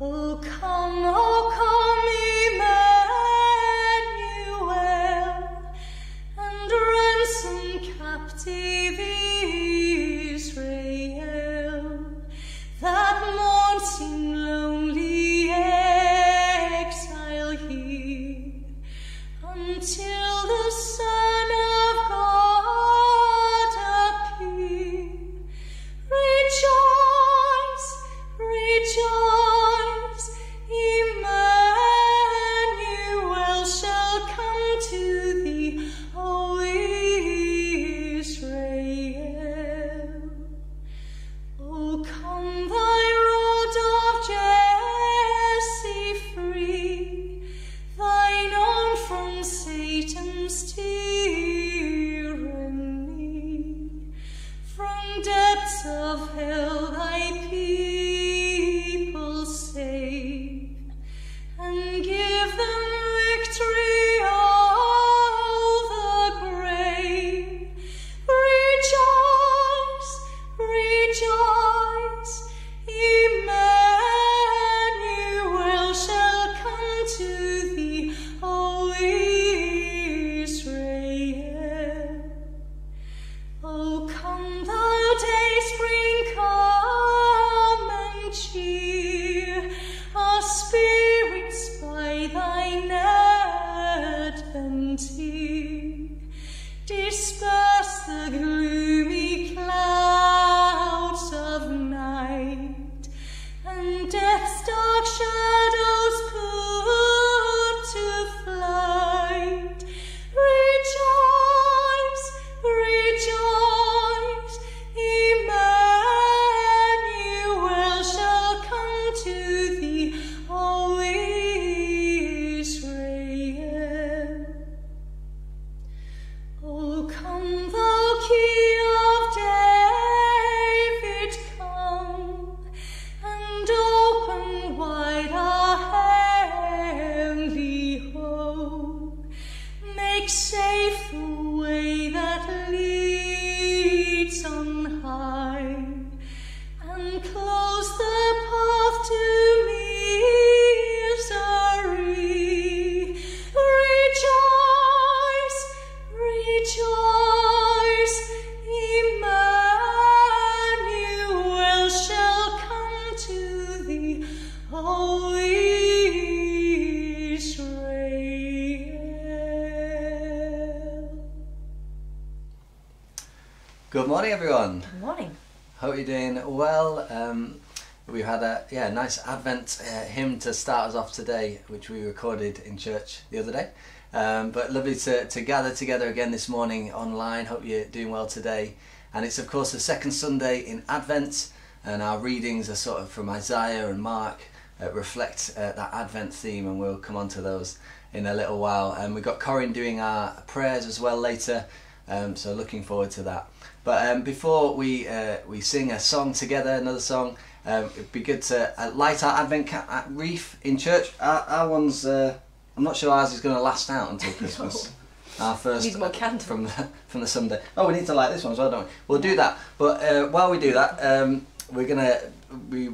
Oh, come, oh, we had a yeah nice Advent uh, hymn to start us off today, which we recorded in church the other day. Um, but lovely to, to gather together again this morning online. Hope you're doing well today. And it's of course the second Sunday in Advent, and our readings are sort of from Isaiah and Mark, uh, reflect uh, that Advent theme, and we'll come on to those in a little while. And we've got Corin doing our prayers as well later, um, so looking forward to that. But um, before we uh, we sing a song together, another song, um, it'd be good to uh, light our Advent ca- uh, wreath in church. Our, our one's, uh, I'm not sure ours is going to last out until Christmas. Our first Needs more candle. from the from the Sunday. Oh, we need to light this one as well, don't we? We'll do that. But uh, while we do that, um, we're gonna we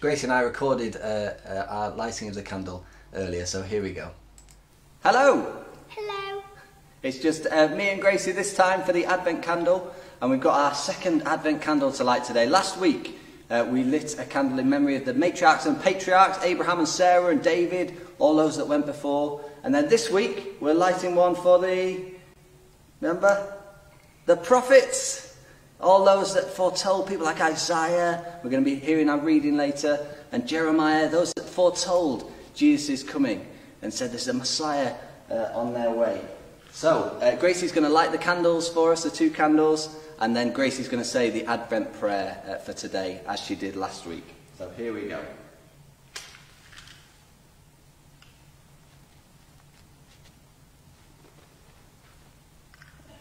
Grace and I recorded uh, uh, our lighting of the candle earlier, so here we go. Hello. Hello. It's just uh, me and Gracie this time for the Advent candle, and we've got our second Advent candle to light today. Last week uh, we lit a candle in memory of the matriarchs and patriarchs, Abraham and Sarah and David, all those that went before. And then this week we're lighting one for the, remember? The prophets, all those that foretold people like Isaiah, we're going to be hearing our reading later, and Jeremiah, those that foretold Jesus coming and said there's a Messiah uh, on their way. So, uh, Gracie's going to light the candles for us, the two candles, and then Gracie's going to say the Advent prayer uh, for today, as she did last week. So, here we go. There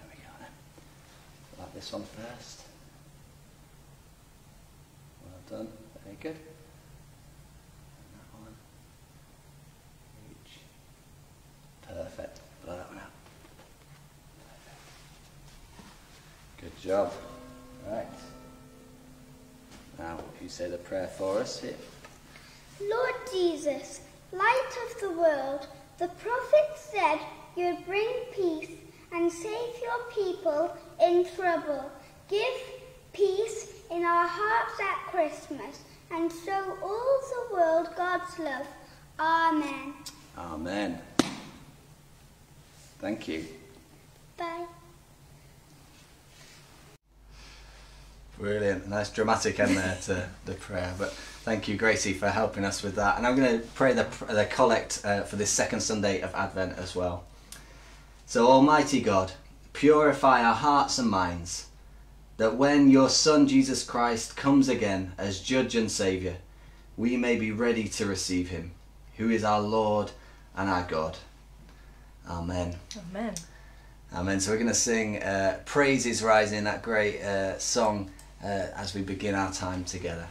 we go then. Light this one first. Well done. Very good. And that one. Each. Perfect. Blow that one out. Good job. Right. Now, if you say the prayer for us here. Lord Jesus, light of the world, the prophet said you'd bring peace and save your people in trouble. Give peace in our hearts at Christmas and show all the world God's love. Amen. Amen. Thank you. Bye. Brilliant. Nice dramatic end there to the prayer. But thank you, Gracie, for helping us with that. And I'm going to pray the, the collect uh, for this second Sunday of Advent as well. So, Almighty God, purify our hearts and minds, that when your Son Jesus Christ comes again as Judge and Saviour, we may be ready to receive him, who is our Lord and our God. Amen. Amen. Amen. So we're going to sing uh, Praise is Rising, that great uh, song, uh, as we begin our time together.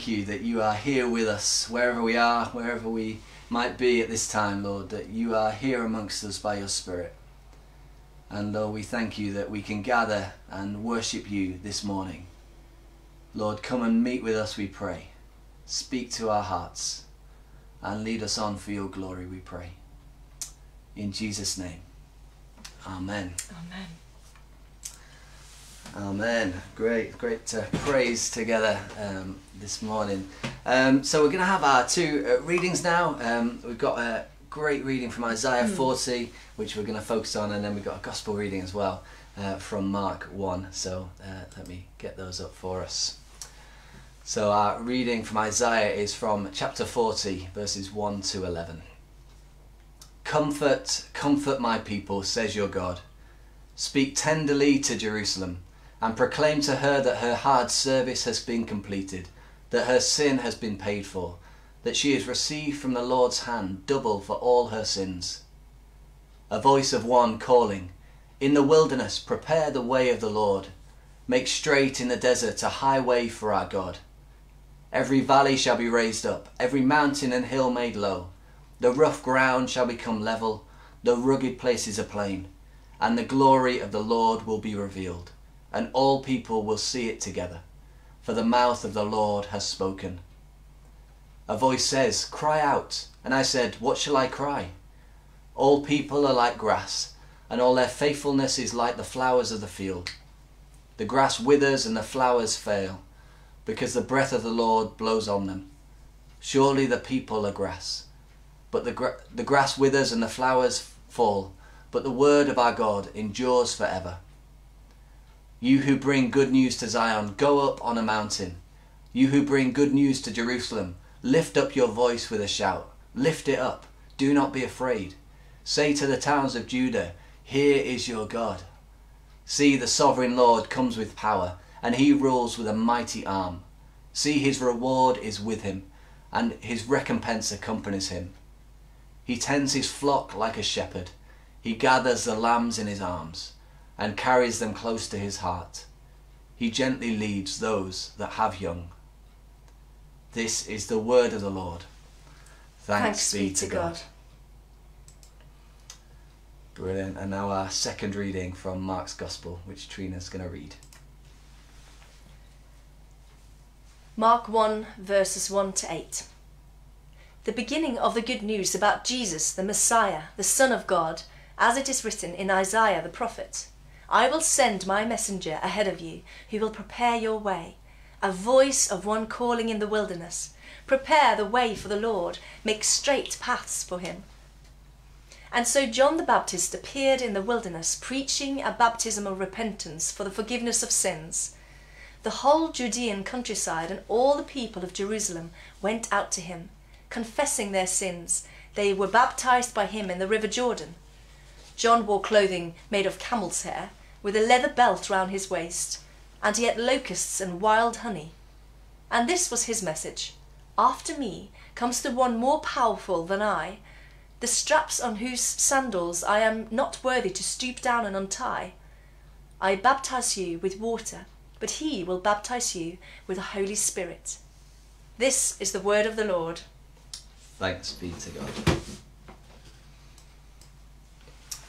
Thank you that you are here with us, wherever we are, wherever we might be at this time, Lord, that you are here amongst us by your Spirit. And Lord, we thank you that we can gather and worship you this morning. Lord, come and meet with us, we pray. Speak to our hearts and lead us on for your glory, we pray. In Jesus' name. Amen. Amen. Amen. Great, great to praise together um, this morning. Um, so we're going to have our two uh, readings now. Um, we've got a great reading from Isaiah 40, which we're going to focus on, and then we've got a gospel reading as well uh, from Mark 1. So uh, let me get those up for us. So our reading from Isaiah is from chapter 40, verses 1 to 11. Comfort, comfort my people, says your God. Speak tenderly to Jerusalem and proclaim to her that her hard service has been completed, that her sin has been paid for, that she has received from the Lord's hand double for all her sins. A voice of one calling, In the wilderness prepare the way of the Lord, make straight in the desert a highway for our God. Every valley shall be raised up, every mountain and hill made low. The rough ground shall become level, the rugged places a plain, and the glory of the Lord will be revealed and all people will see it together, for the mouth of the Lord has spoken. A voice says, Cry out. And I said, What shall I cry? All people are like grass, and all their faithfulness is like the flowers of the field. The grass withers and the flowers fail, because the breath of the Lord blows on them. Surely the people are grass, but the, gra- the grass withers and the flowers fall, but the word of our God endures forever. You who bring good news to Zion, go up on a mountain. You who bring good news to Jerusalem, lift up your voice with a shout. Lift it up. Do not be afraid. Say to the towns of Judah, Here is your God. See, the sovereign Lord comes with power, and he rules with a mighty arm. See, his reward is with him, and his recompense accompanies him. He tends his flock like a shepherd. He gathers the lambs in his arms and carries them close to his heart. He gently leads those that have young. This is the word of the Lord. Thanks, be to God. Brilliant. And now our second reading from Mark's Gospel, which Trina's going to read. Mark 1, verses 1 to 8. The beginning of the good news about Jesus, the Messiah, the Son of God, as it is written in Isaiah the prophet. I will send my messenger ahead of you, who will prepare your way. A voice of one calling in the wilderness. Prepare the way for the Lord, make straight paths for him. And so John the Baptist appeared in the wilderness, preaching a baptism of repentance for the forgiveness of sins. The whole Judean countryside and all the people of Jerusalem went out to him, confessing their sins. They were baptized by him in the river Jordan. John wore clothing made of camel's hair with a leather belt round his waist, and he ate locusts and wild honey. And this was his message After me comes the one more powerful than I, the straps on whose sandals I am not worthy to stoop down and untie. I baptize you with water, but he will baptize you with the Holy Spirit. This is the word of the Lord. Thanks be to God.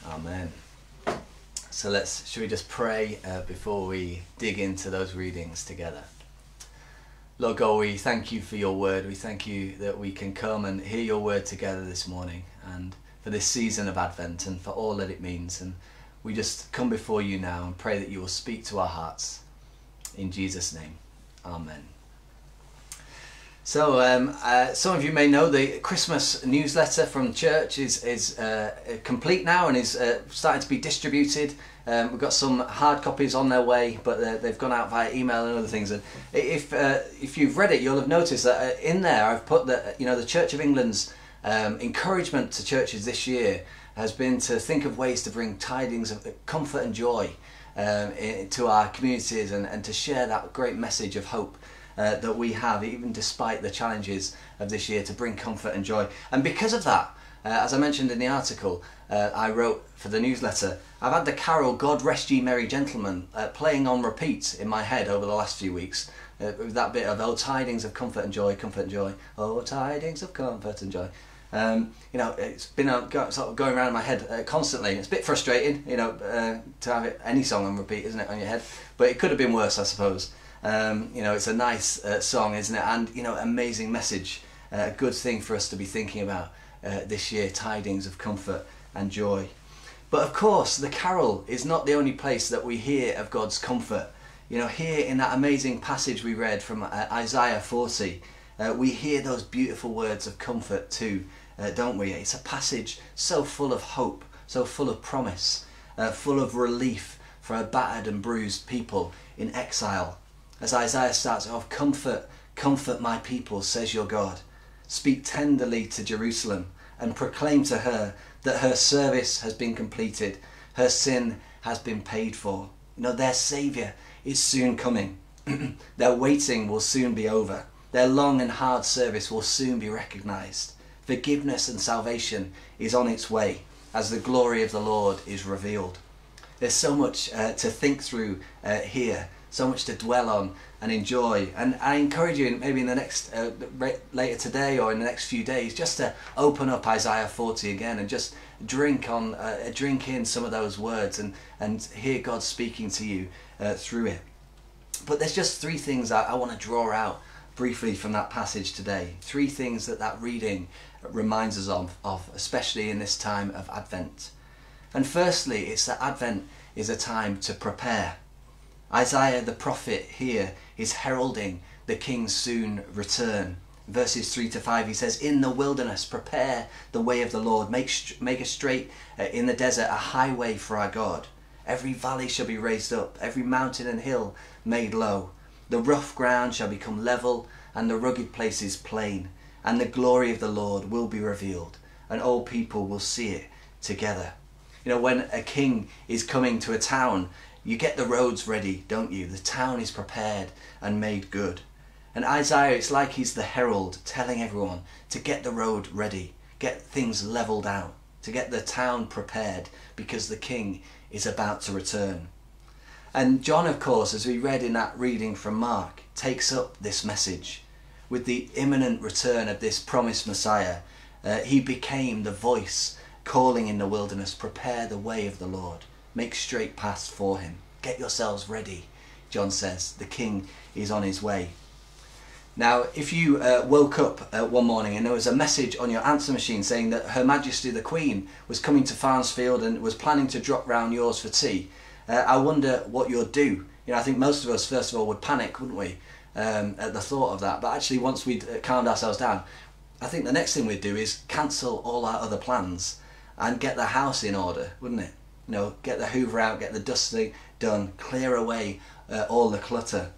Amen. So let's, should we just pray uh, before we dig into those readings together? Lord God, we thank you for your word. We thank you that we can come and hear your word together this morning and for this season of Advent and for all that it means. And we just come before you now and pray that you will speak to our hearts. In Jesus' name, Amen. So, um, uh, some of you may know the Christmas newsletter from church is, is uh, complete now and is uh, starting to be distributed. Um, we've got some hard copies on their way, but they've gone out via email and other things. And if uh, if you've read it, you'll have noticed that uh, in there I've put that you know the Church of England's um, encouragement to churches this year has been to think of ways to bring tidings of comfort and joy um, to our communities and, and to share that great message of hope uh, that we have, even despite the challenges of this year, to bring comfort and joy. And because of that, uh, as I mentioned in the article uh, I wrote for the newsletter, I've had the carol God Rest Ye Merry Gentlemen uh, playing on repeat in my head over the last few weeks. uh, that bit of oh tidings of comfort and joy, comfort and joy, oh tidings of comfort and joy. Um, you know, it's been uh, go, sort of going around in my head uh, constantly. It's a bit frustrating, you know, uh, to have it, any song on repeat, isn't it, on your head? But it could have been worse, I suppose. Um, you know, it's a nice uh, song, isn't it? And you know, amazing message, uh, a good thing for us to be thinking about uh, this year. Tidings of comfort and joy. But of course, the carol is not the only place that we hear of God's comfort. You know, here in that amazing passage we read from Isaiah 40, we hear those beautiful words of comfort too uh, don't we? It's a passage so full of hope, so full of promise, uh, full of relief for a battered and bruised people in exile. As Isaiah starts off, Comfort, comfort my people, says your God. Speak tenderly to Jerusalem and proclaim to her that her service has been completed, her sin has been paid for. You know, their Saviour is soon coming. their waiting will soon be over. Their long and hard service will soon be recognised forgiveness and salvation is on its way as the glory of the Lord is revealed. There's so much uh, to think through uh, here, so much to dwell on and enjoy. And I encourage you, maybe in the next, uh, later today or in the next few days, just to open up Isaiah 40 again and just drink on, uh, drink in some of those words and, and hear God speaking to you uh, through it. But there's just three things I, I want to draw out briefly from that passage today. Three things that that reading reminds us of, of, especially in this time of Advent. And firstly, it's that Advent is a time to prepare. Isaiah the prophet here is heralding the king's soon return. Verses 3 to 5, he says, In the wilderness, prepare the way of the Lord, make, make a straight uh, in the desert a highway for our God. Every valley shall be raised up, every mountain and hill made low. The rough ground shall become level, and the rugged places plain and the glory of the Lord will be revealed, and all people will see it together. You know, when a king is coming to a town, you get the roads ready, don't you? The town is prepared and made good. And Isaiah, it's like he's the herald telling everyone to get the road ready, get things leveled out, to get the town prepared because the king is about to return. And John, of course, as we read in that reading from Mark, takes up this message with the imminent return of this promised Messiah, uh, he became the voice calling in the wilderness, prepare the way of the Lord, make straight paths for him, get yourselves ready, John says. The king is on his way. Now, if you uh, woke up uh, one morning and there was a message on your answer machine saying that Her Majesty the Queen was coming to Farnsfield and was planning to drop round yours for tea, uh, I wonder what you'd do. You know, I think most of us, first of all, would panic, wouldn't we? um, at the thought of that. But actually, once we'd uh, calmed ourselves down, I think the next thing we'd do is cancel all our other plans and get the house in order, wouldn't it? You know, get the hoover out, get the dusting done, clear away uh, all the clutter.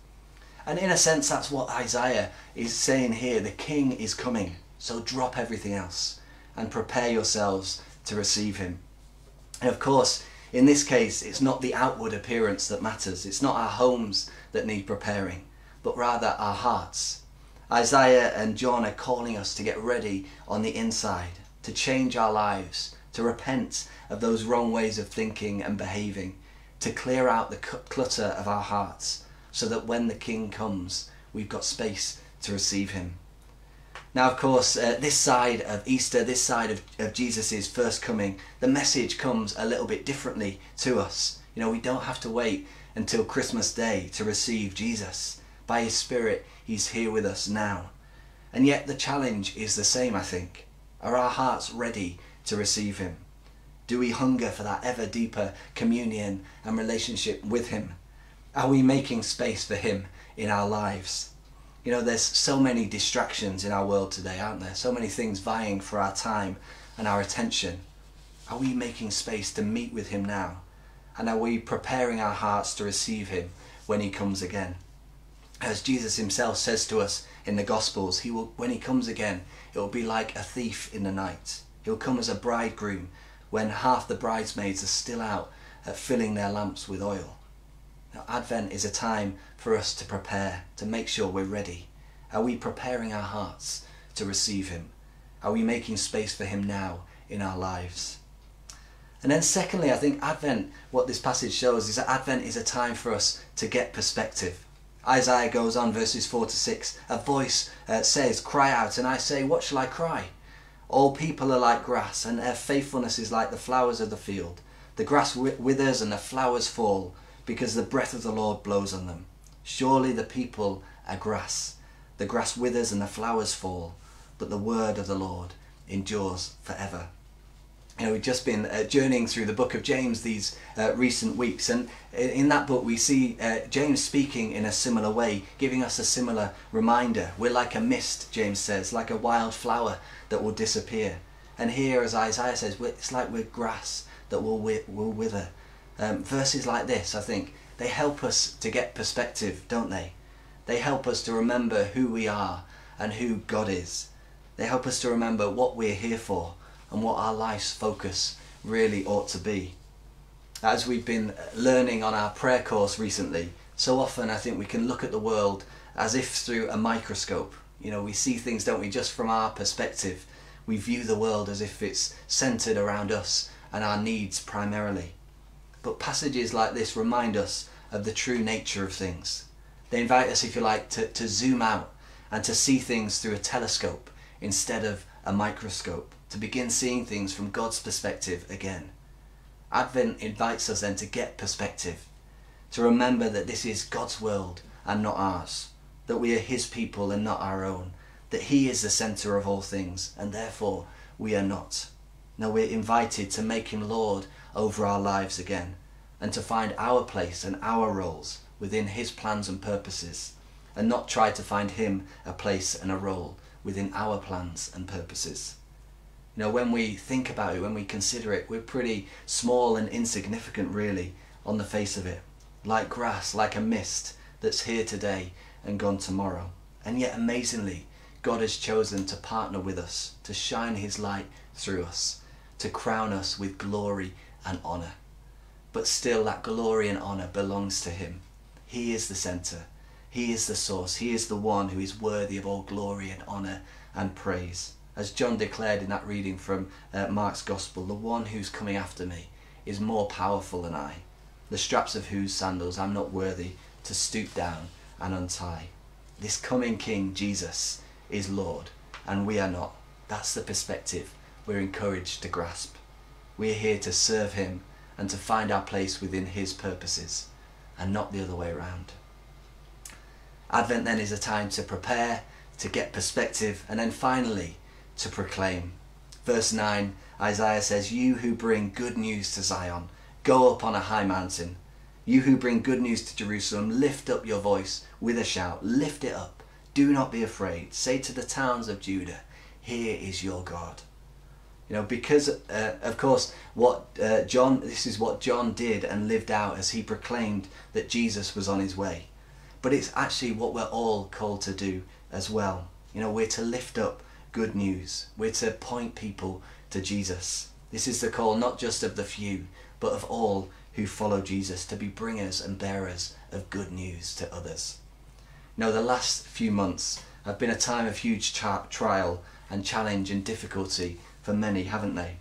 And in a sense, that's what Isaiah is saying here. The king is coming, so drop everything else and prepare yourselves to receive him. And of course, in this case, it's not the outward appearance that matters. It's not our homes that need preparing but rather our hearts. Isaiah and John are calling us to get ready on the inside, to change our lives, to repent of those wrong ways of thinking and behaving, to clear out the clutter of our hearts, so that when the King comes, we've got space to receive him. Now, of course, uh, this side of Easter, this side of, of Jesus' first coming, the message comes a little bit differently to us. You know, we don't have to wait until Christmas Day to receive Jesus. By His Spirit, He's here with us now. And yet the challenge is the same, I think. Are our hearts ready to receive Him? Do we hunger for that ever deeper communion and relationship with Him? Are we making space for Him in our lives? You know, there's so many distractions in our world today, aren't there? So many things vying for our time and our attention. Are we making space to meet with Him now? And are we preparing our hearts to receive Him when He comes again? as Jesus himself says to us in the Gospels, he will, when he comes again, it will be like a thief in the night. He'll come as a bridegroom when half the bridesmaids are still out at filling their lamps with oil. Now, Advent is a time for us to prepare, to make sure we're ready. Are we preparing our hearts to receive him? Are we making space for him now in our lives? And then secondly, I think Advent, what this passage shows is that Advent is a time for us to get perspective Isaiah goes on, verses 4 to 6. A voice uh, says, Cry out, and I say, What shall I cry? All people are like grass, and their faithfulness is like the flowers of the field. The grass withers and the flowers fall, because the breath of the Lord blows on them. Surely the people are grass. The grass withers and the flowers fall, but the word of the Lord endures forever you know, we've just been uh, journeying through the book of James these uh, recent weeks, and in that book we see uh, James speaking in a similar way, giving us a similar reminder. We're like a mist, James says, like a wild flower that will disappear. And here, as Isaiah says, it's like we're grass that will, will wither. Um, verses like this, I think, they help us to get perspective, don't they? They help us to remember who we are and who God is. They help us to remember what we're here for and what our life's focus really ought to be. As we've been learning on our prayer course recently, so often I think we can look at the world as if through a microscope. You know, we see things, don't we, just from our perspective. We view the world as if it's centered around us and our needs primarily. But passages like this remind us of the true nature of things. They invite us, if you like, to, to zoom out and to see things through a telescope instead of a microscope to begin seeing things from God's perspective again. Advent invites us then to get perspective, to remember that this is God's world and not ours, that we are His people and not our own, that He is the centre of all things and therefore we are not. Now we're invited to make Him Lord over our lives again and to find our place and our roles within His plans and purposes and not try to find Him a place and a role within our plans and purposes. You know, when we think about it, when we consider it, we're pretty small and insignificant, really, on the face of it. Like grass, like a mist that's here today and gone tomorrow. And yet, amazingly, God has chosen to partner with us, to shine His light through us, to crown us with glory and honour. But still, that glory and honour belongs to Him. He is the centre. He is the source. He is the one who is worthy of all glory and honour and praise. As John declared in that reading from uh, Mark's Gospel, the one who's coming after me is more powerful than I, the straps of whose sandals I'm not worthy to stoop down and untie. This coming King, Jesus, is Lord, and we are not. That's the perspective we're encouraged to grasp. We're here to serve Him and to find our place within His purposes, and not the other way around. Advent then is a time to prepare, to get perspective, and then finally to proclaim. Verse 9, Isaiah says, You who bring good news to Zion, go up on a high mountain. You who bring good news to Jerusalem, lift up your voice with a shout, lift it up. Do not be afraid. Say to the towns of Judah, Here is your God. You know, because uh, of course, what uh, John, this is what John did and lived out as he proclaimed that Jesus was on his way. But it's actually what we're all called to do as well. You know, we're to lift up good news. We're to point people to Jesus. This is the call not just of the few, but of all who follow Jesus to be bringers and bearers of good news to others. Now, the last few months have been a time of huge tra- trial and challenge and difficulty for many, haven't they?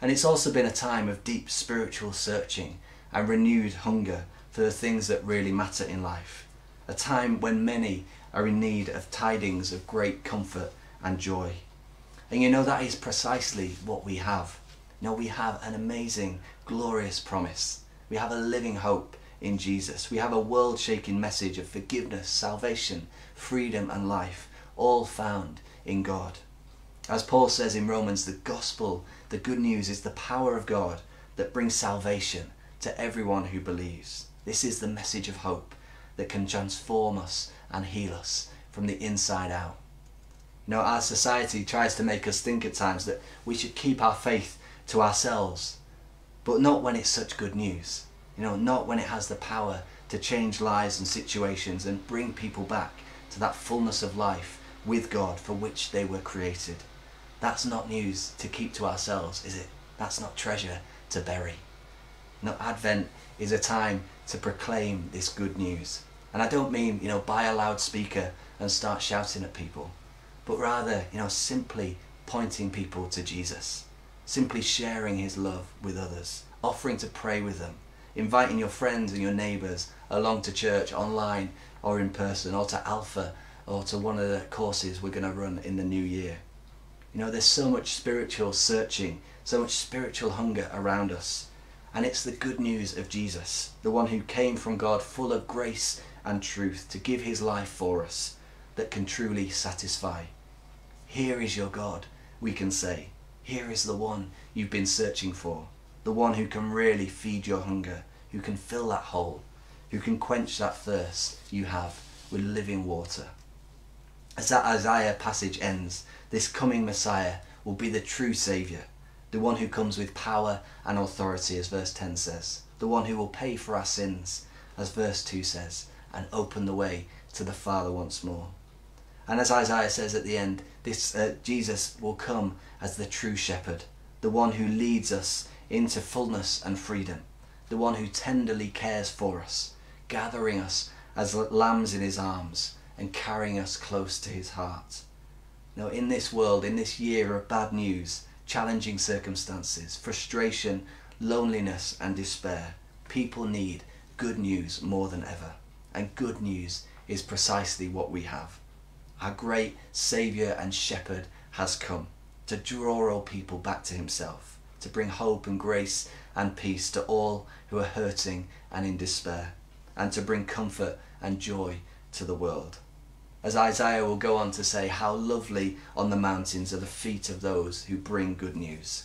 And it's also been a time of deep spiritual searching and renewed hunger for the things that really matter in life. A time when many are in need of tidings of great comfort and joy. And you know, that is precisely what we have. You know, we have an amazing, glorious promise. We have a living hope in Jesus. We have a world shaking message of forgiveness, salvation, freedom, and life, all found in God. As Paul says in Romans, the gospel, the good news, is the power of God that brings salvation to everyone who believes. This is the message of hope that can transform us and heal us from the inside out. You know, our society tries to make us think at times that we should keep our faith to ourselves, but not when it's such good news. You know, not when it has the power to change lives and situations and bring people back to that fullness of life with God for which they were created. That's not news to keep to ourselves, is it? That's not treasure to bury. No, Advent is a time to proclaim this good news. And I don't mean, you know, buy a loudspeaker and start shouting at people but rather, you know, simply pointing people to Jesus, simply sharing his love with others, offering to pray with them, inviting your friends and your neighbours along to church online or in person or to Alpha or to one of the courses we're going to run in the new year. You know, there's so much spiritual searching, so much spiritual hunger around us. And it's the good news of Jesus, the one who came from God full of grace and truth to give his life for us that can truly satisfy. Here is your God, we can say. Here is the one you've been searching for, the one who can really feed your hunger, who can fill that hole, who can quench that thirst you have with living water. As that Isaiah passage ends, this coming Messiah will be the true Saviour, the one who comes with power and authority, as verse 10 says, the one who will pay for our sins, as verse 2 says, and open the way to the Father once more. And as Isaiah says at the end, this uh, Jesus will come as the true shepherd, the one who leads us into fullness and freedom, the one who tenderly cares for us, gathering us as lambs in his arms and carrying us close to his heart. Now, in this world, in this year of bad news, challenging circumstances, frustration, loneliness, and despair, people need good news more than ever. And good news is precisely what we have. Our great Saviour and Shepherd has come to draw all people back to Himself, to bring hope and grace and peace to all who are hurting and in despair, and to bring comfort and joy to the world. As Isaiah will go on to say, How lovely on the mountains are the feet of those who bring good news.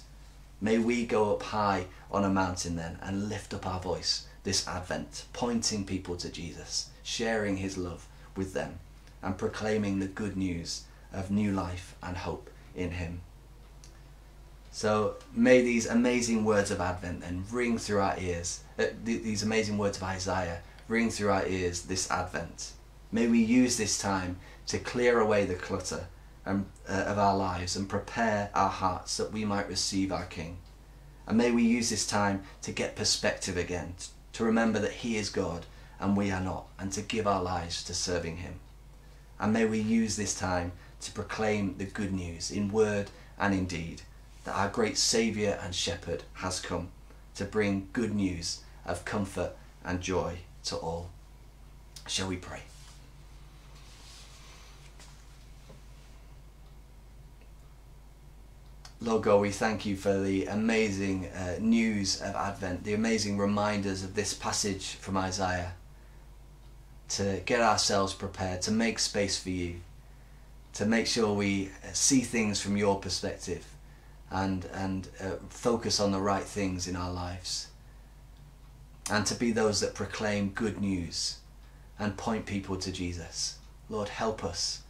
May we go up high on a mountain then and lift up our voice this Advent, pointing people to Jesus, sharing his love with them, and proclaiming the good news of new life and hope in him. So may these amazing words of Advent then ring through our ears, uh, th- these amazing words of Isaiah ring through our ears this Advent. May we use this time to clear away the clutter and, uh, of our lives and prepare our hearts that we might receive our King. And may we use this time to get perspective again, to remember that He is God and we are not, and to give our lives to serving Him. And may we use this time to proclaim the good news in word and in deed that our great Saviour and Shepherd has come to bring good news of comfort and joy to all. Shall we pray? Lord God, we thank you for the amazing uh, news of Advent, the amazing reminders of this passage from Isaiah to get ourselves prepared, to make space for you, to make sure we see things from your perspective and, and uh, focus on the right things in our lives. And to be those that proclaim good news and point people to Jesus. Lord, help us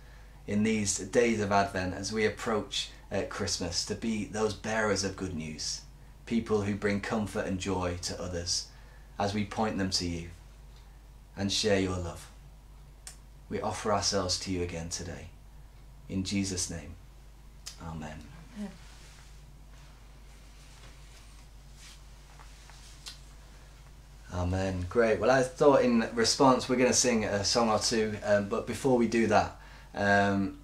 in these days of Advent as we approach at Christmas to be those bearers of good news, people who bring comfort and joy to others as we point them to you and share your love. We offer ourselves to you again today. In Jesus' name, Amen. Amen. Amen. Great. Well, I thought in response we're going to sing a song or two, um, but before we do that, um,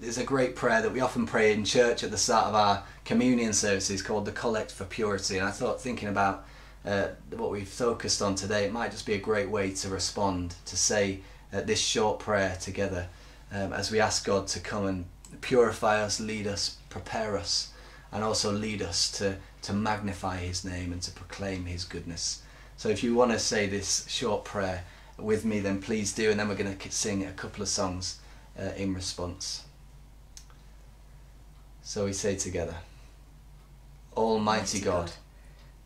there's a great prayer that we often pray in church at the start of our communion services called the Collect for Purity. And I thought, thinking about uh, what we've focused on today, it might just be a great way to respond, to say uh, this short prayer together um, as we ask God to come and purify us, lead us, prepare us, and also lead us to, to magnify His name and to proclaim His goodness. So if you want to say this short prayer with me, then please do, and then we're going to sing a couple of songs uh, in response. So we say together Almighty God,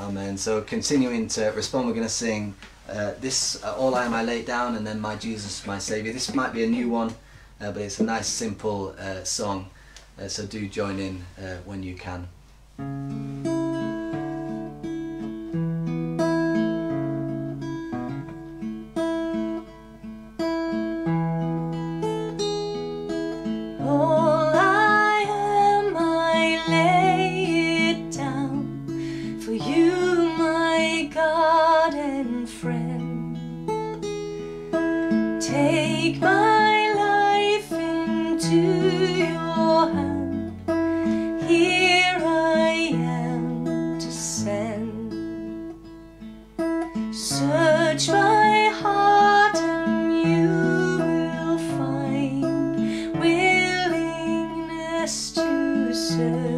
Amen. So continuing to respond, we're going to sing uh, this uh, All I Am I Laid Down and then My Jesus, My Saviour. This might be a new one, uh, but it's a nice simple uh, song. Uh, so do join in uh, when you can. share.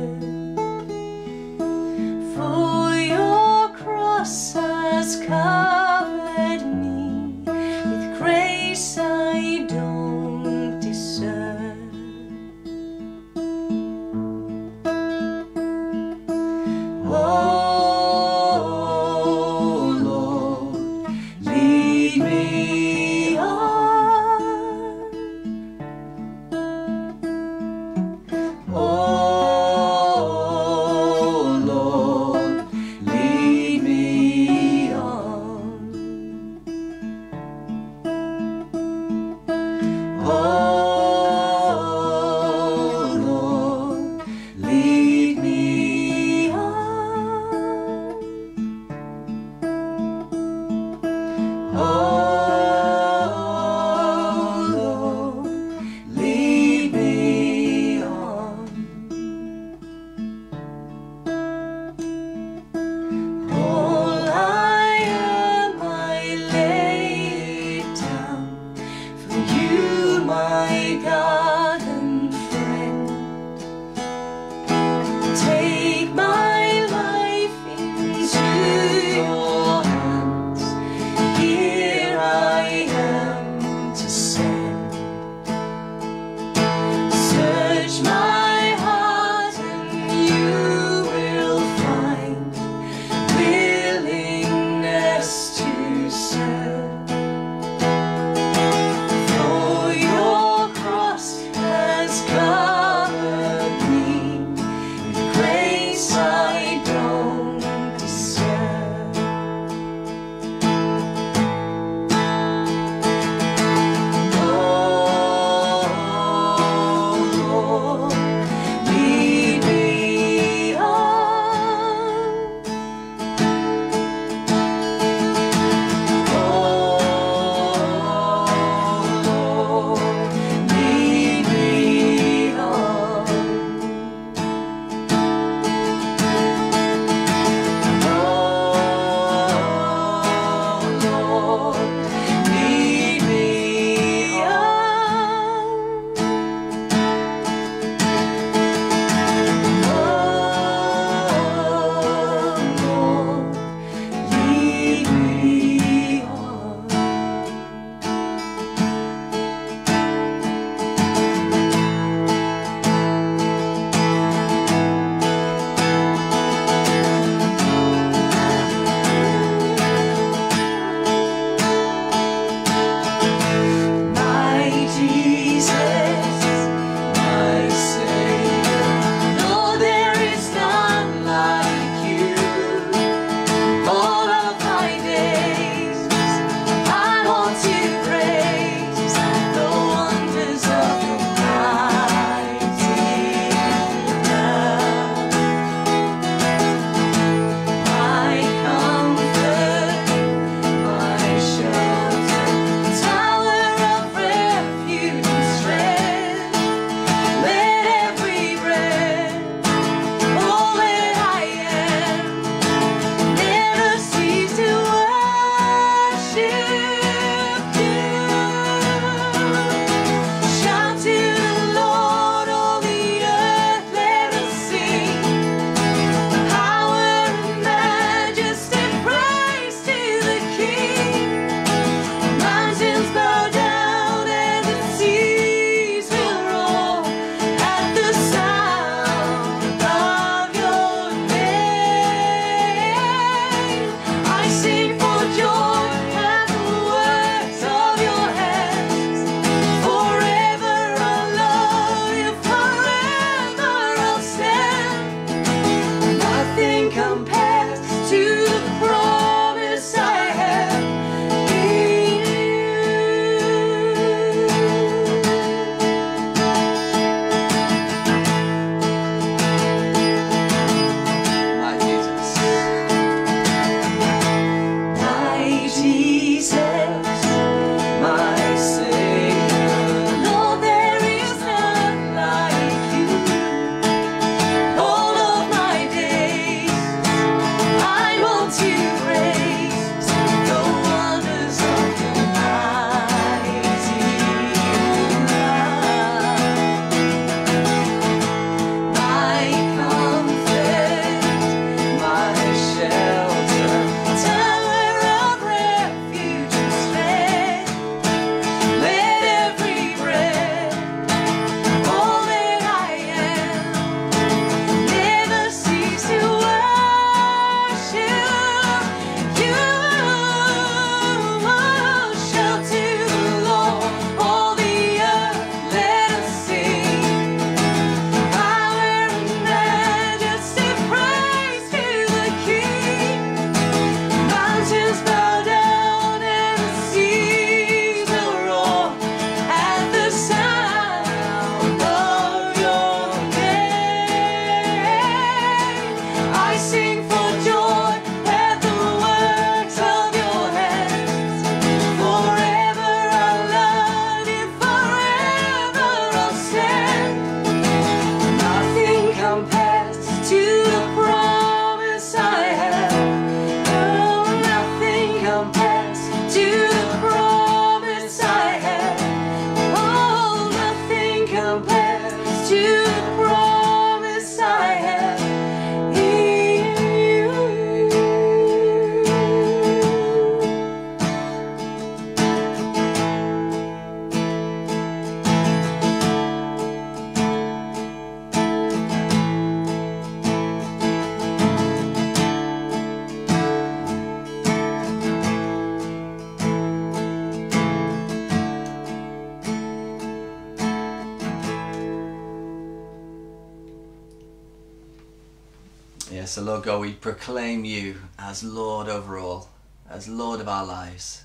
So Lord God, we proclaim you as Lord over all, as Lord of our lives.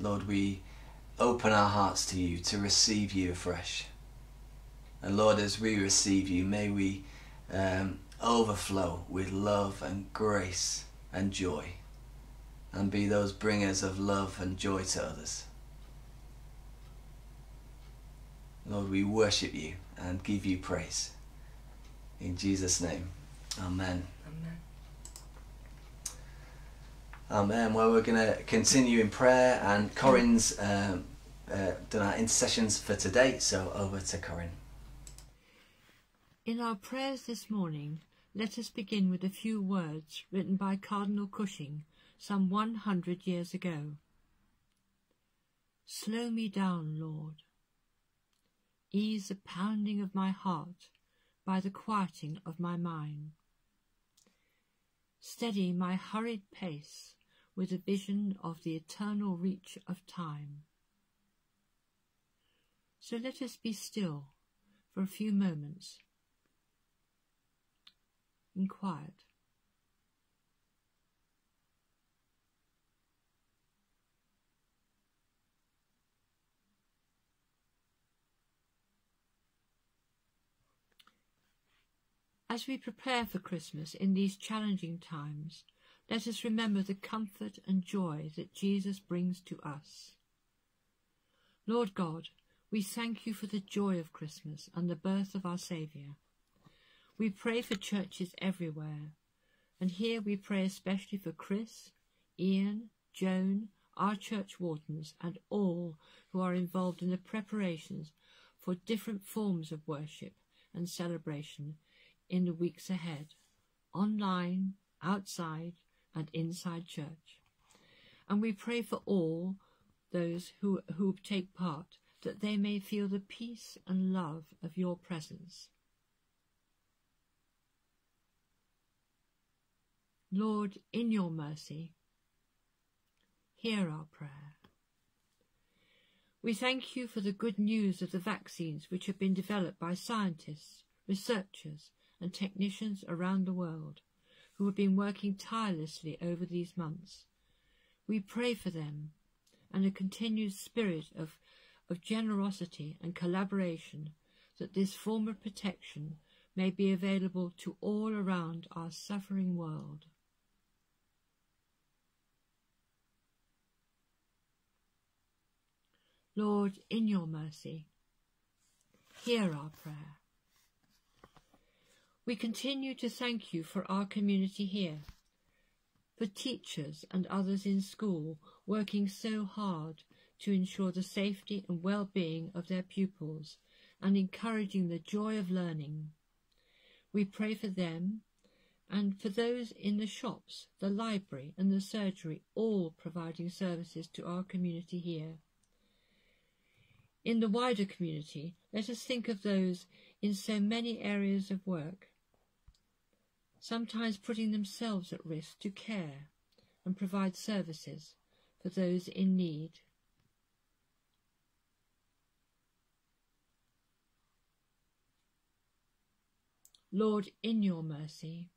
Lord, we open our hearts to you to receive you afresh. And Lord, as we receive you, may we um, overflow with love and grace and joy and be those bringers of love and joy to others. Lord, we worship you and give you praise. In Jesus' name, Amen. Amen. Amen. Well, we're going to continue in prayer, and Corinne's um, uh, done our intercessions for today, so over to Corinne. In our prayers this morning, let us begin with a few words written by Cardinal Cushing some 100 years ago. Slow me down, Lord. Ease the pounding of my heart by the quieting of my mind. Steady my hurried pace with a vision of the eternal reach of time. So let us be still for a few moments in quiet. As we prepare for Christmas in these challenging times, let us remember the comfort and joy that Jesus brings to us. Lord God, we thank you for the joy of Christmas and the birth of our Saviour. We pray for churches everywhere, and here we pray especially for Chris, Ian, Joan, our church wardens, and all who are involved in the preparations for different forms of worship and celebration in the weeks ahead, online, outside, and inside church. And we pray for all those who, who take part that they may feel the peace and love of your presence. Lord, in your mercy, hear our prayer. We thank you for the good news of the vaccines which have been developed by scientists, researchers, and technicians around the world who have been working tirelessly over these months. We pray for them and a continued spirit of, of generosity and collaboration that this form of protection may be available to all around our suffering world. Lord, in your mercy, hear our prayer. We continue to thank you for our community here, for teachers and others in school working so hard to ensure the safety and well-being of their pupils and encouraging the joy of learning. We pray for them and for those in the shops, the library and the surgery, all providing services to our community here. In the wider community, let us think of those in so many areas of work, sometimes putting themselves at risk to care and provide services for those in need. Lord, in your mercy,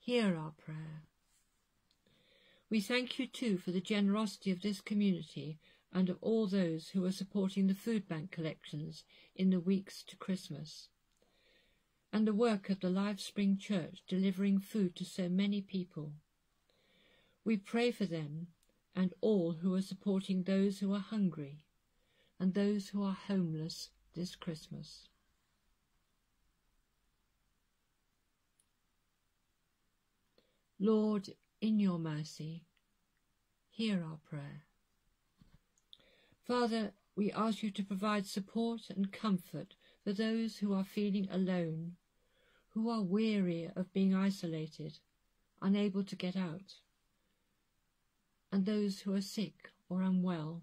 hear our prayer. We thank you too for the generosity of this community and of all those who are supporting the food bank collections in the weeks to Christmas. And the work of the Live Spring Church delivering food to so many people. We pray for them and all who are supporting those who are hungry and those who are homeless this Christmas. Lord, in your mercy, hear our prayer. Father, we ask you to provide support and comfort for those who are feeling alone, who are weary of being isolated, unable to get out, and those who are sick or unwell.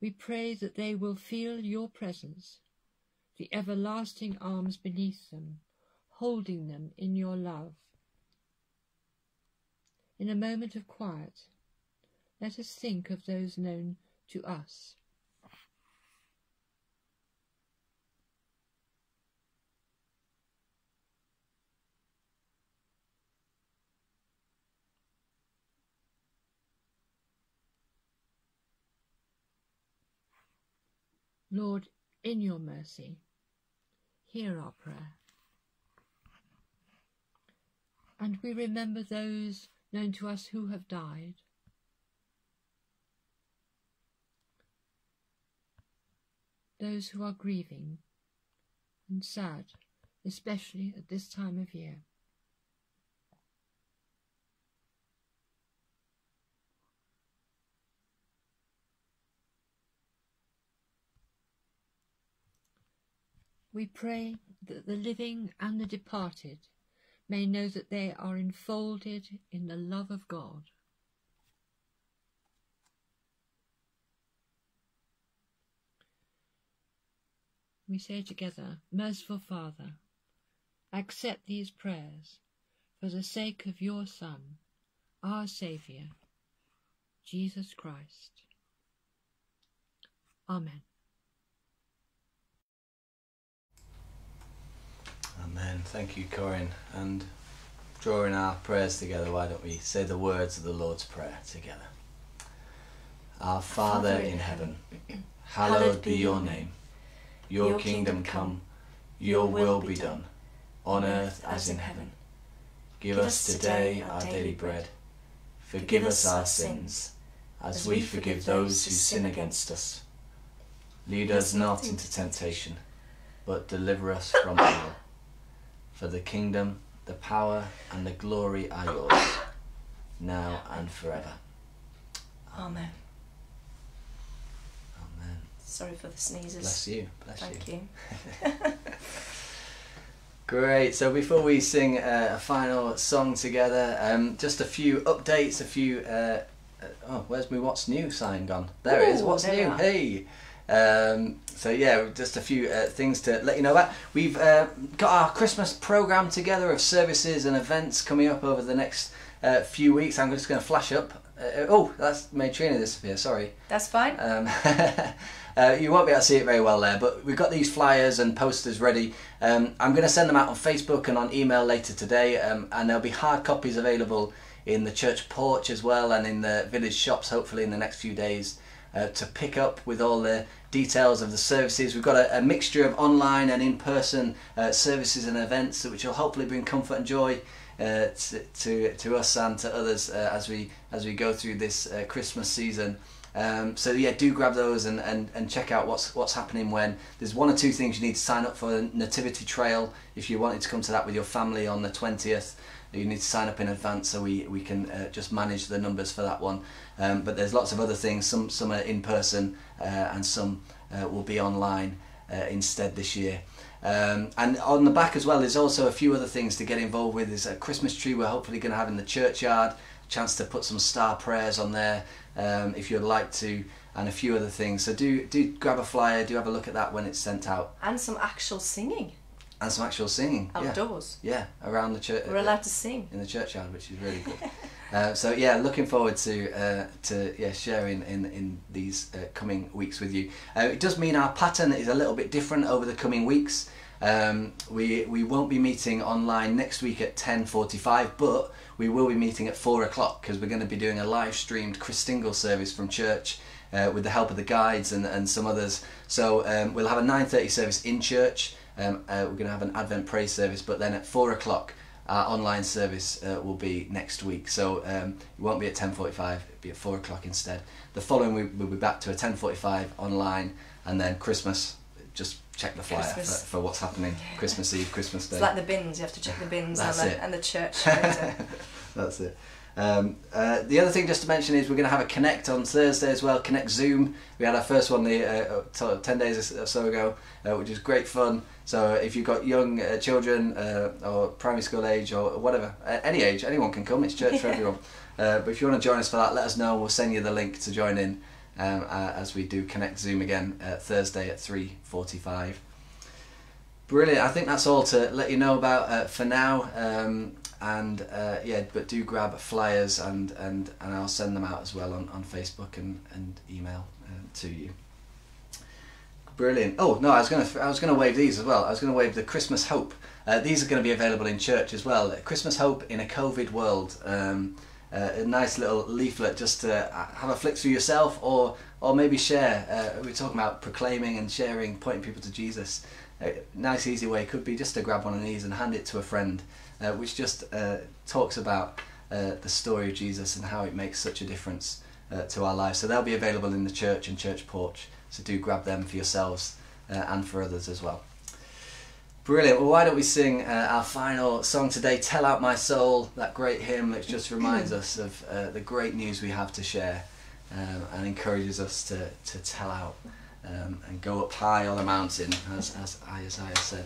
We pray that they will feel your presence, the everlasting arms beneath them, holding them in your love. In a moment of quiet, let us think of those known to us. Lord, in your mercy, hear our prayer. And we remember those known to us who have died. Those who are grieving and sad, especially at this time of year. We pray that the living and the departed may know that they are enfolded in the love of God. We say together, Merciful Father, accept these prayers for the sake of your Son, our Saviour, Jesus Christ. Amen. Amen. Thank you, Corinne. And drawing our prayers together, why don't we say the words of the Lord's Prayer together? Our Father in heaven, hallowed be your name. Your kingdom come, your will be done, on earth as in heaven. Give us today our daily bread. Forgive us our sins, as we forgive those who sin against us. Lead us not into temptation, but deliver us from evil. For the kingdom, the power, and the glory are yours, now and forever. Amen. Amen. Sorry for the sneezes. Bless you. Bless Thank you. you. Great. So before we sing uh, a final song together, um, just a few updates. A few. Uh, uh, oh, where's my what's new sign gone? There it is. What's new? Hey. Um, so yeah, just a few uh, things to let you know about. We've uh, got our Christmas program together of services and events coming up over the next uh, few weeks. I'm just going to flash up. Uh, oh, that's made Trina disappear. Sorry. That's fine. Um, uh, you won't be able to see it very well there, but we've got these flyers and posters ready. Um, I'm going to send them out on Facebook and on email later today, um, and there'll be hard copies available in the church porch as well and in the village shops hopefully in the next few days uh, to pick up with all the details of the services. We've got a, a mixture of online and in-person uh, services and events which will hopefully bring comfort and joy uh, to, to to us and to others uh, as we as we go through this uh, Christmas season. Um, so yeah, do grab those and, and, and check out what's what's happening when. There's one or two things you need to sign up for. Nativity Trail, if you wanted to come to that with your family on the 20th, you need to sign up in advance so we, we can uh, just manage the numbers for that one. Um, but there's lots of other things. Some some are in person uh, and some uh, will be online uh, instead this year. Um, and on the back as well, there's also a few other things to get involved with. There's a Christmas tree we're hopefully going to have in the churchyard. Chance to put some star prayers on there um, if you'd like to, and a few other things. So do do grab a flyer. Do have a look at that when it's sent out, And some actual singing and some actual singing. Yeah, outdoors. yeah, around the church. We're allowed to sing. in the churchyard, which is really good. uh, so yeah, looking forward to uh, to yeah sharing in in these uh, coming weeks with you. Uh, it does mean our pattern is a little bit different over the coming weeks. Um, we we won't be meeting online next week at ten forty five, but we will be meeting at four o'clock because we're going to be doing a live streamed Christingle service from church. uh, with the help of the guides and, and some others. So um, we'll have a 9.30 service in church. Um, uh, we're going to have an Advent praise service, but then at 4 o'clock our online service uh, will be next week. So um, it won't be at 10.45, it'll be at 4 o'clock instead. The following week we'll be back to a 10.45 online and then Christmas, just check the flyer for, for what's happening Christmas Eve, Christmas Day. It's like the bins. You have to check the bins and the, and the church. That's it. Um, uh, the other thing just to mention is we're going to have a Connect on Thursday as well. Connect Zoom. We had our first one the uh, ten days or so ago, uh, which is great fun. So if you've got young uh, children uh, or primary school age or whatever, uh, any age, anyone can come. It's church for everyone. Uh, but if you want to join us for that, let us know. We'll send you the link to join in um, uh, as we do Connect Zoom again uh, Thursday at three forty-five. Brilliant. I think that's all to let you know about uh, for now. Um, and uh, yeah, but do grab flyers and, and, and I'll send them out as well on, on Facebook and, and email uh, to you. Brilliant. Oh no, I was gonna I was gonna wave these as well. I was gonna wave the Christmas Hope. Uh, these are going to be available in church as well. Christmas Hope in a COVID world. Um, uh, a nice little leaflet just to have a flick through yourself, or or maybe share. Uh, we're talking about proclaiming and sharing, pointing people to Jesus. A nice easy way could be just to grab one of these and hand it to a friend, uh, which just uh, talks about uh, the story of Jesus and how it makes such a difference uh, to our lives. So they'll be available in the church and church porch. So do grab them for yourselves uh, and for others as well. Brilliant. Well, why don't we sing uh, our final song today, Tell Out My Soul, that great hymn that just reminds us of uh, the great news we have to share um, and encourages us to, to tell out um, and go up high on the mountain, as, as Isaiah said.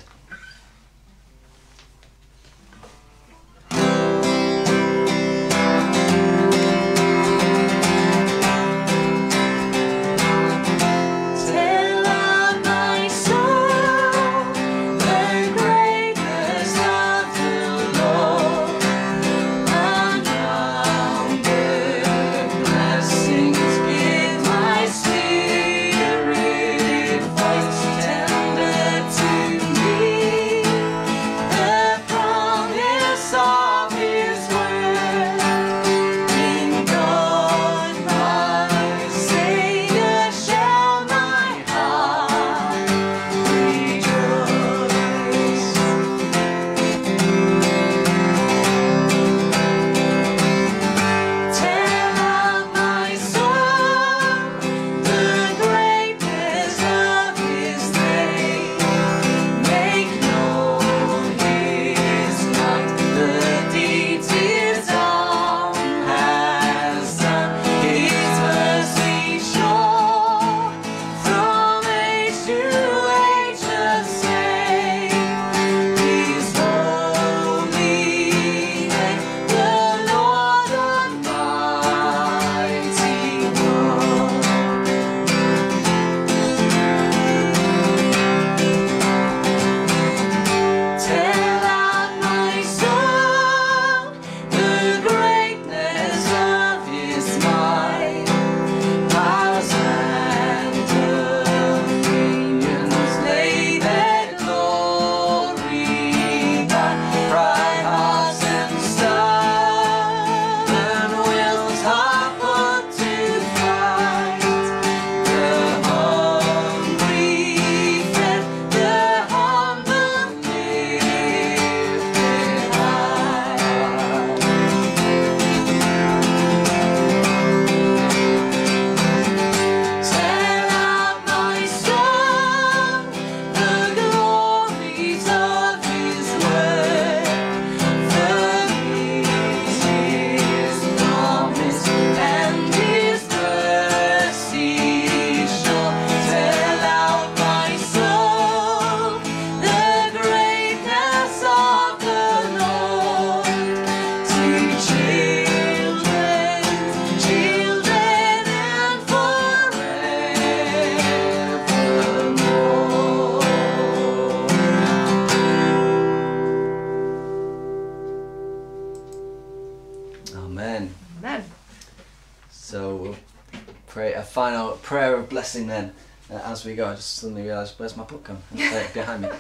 Blessing then uh, as we go. I just suddenly realised where's my book gone? It's behind me.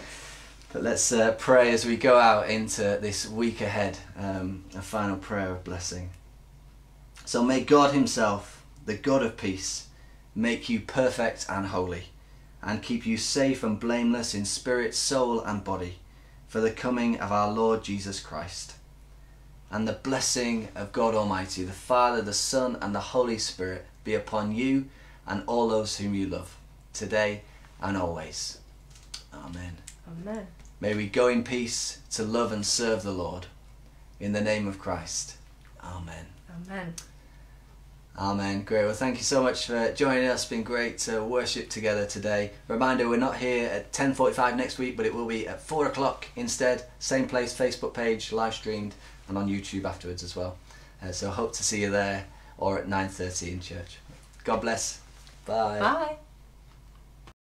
But let's uh, pray as we go out into this week ahead. Um, a final prayer of blessing. So may God Himself, the God of peace, make you perfect and holy, and keep you safe and blameless in spirit, soul, and body, for the coming of our Lord Jesus Christ. And the blessing of God Almighty, the Father, the Son, and the Holy Spirit be upon you and all those whom you love, today and always. Amen. Amen. May we go in peace to love and serve the Lord. In the name of Christ. Amen. Amen. Amen. Great. Well, thank you so much for joining us. It's been great to worship together today. Reminder: we're not here at ten forty-five next week, but it will be at four o'clock instead. Same place, Facebook page, live streamed, and on YouTube afterwards as well. Uh, so hope to see you there or at nine thirty in church. God bless. Bye. Bye.